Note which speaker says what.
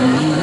Speaker 1: Waiting